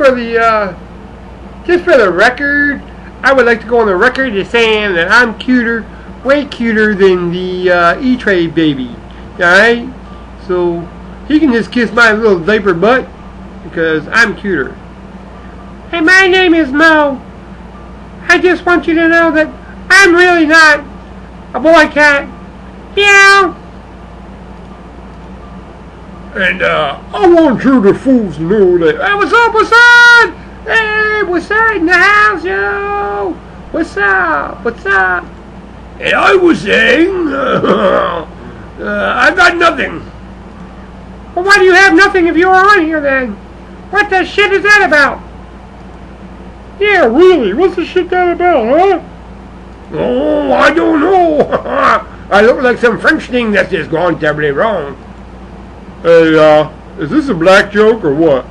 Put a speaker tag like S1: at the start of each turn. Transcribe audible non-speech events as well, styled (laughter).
S1: for the uh, just for the record, I would like to go on the record as saying that I'm cuter, way cuter than the uh, E-Trade baby. Alright? So he can just kiss my little diaper butt because I'm cuter. Hey, my name is Mo. I just want you to know that I'm really not a boy cat. Yeah. And uh, I want you to fools to know that. Hey, what's up, what's up? Hey, what's up in the house, yo? What's up? What's up? And I was saying, (laughs) uh, I got nothing. Well, why do you have nothing if you're on here then? What the shit is that about? Yeah, really, what's the shit that about, huh? Oh, I don't know. (laughs) I look like some French thing that's just gone terribly wrong. Hey, uh, is this a black joke or what?